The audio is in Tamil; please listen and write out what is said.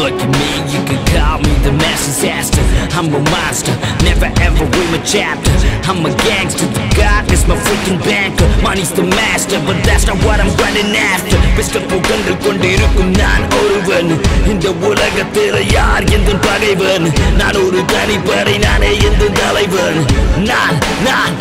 Look at me, you can call me the mass disaster I'm a monster, never ever win a chapter I'm a gangster, the god is my freaking banker Money's the master, but that's not what I'm running after Pistol புகழ்ந்து கொண்டிருக்கும் நான் ஒருவன் இந்த உலகத்தில் யார் எந்த பகைவன் நான் ஒரு தனிப்படை நானே எந்த தலைவன் நான் நான்